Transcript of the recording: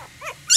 Ha ha!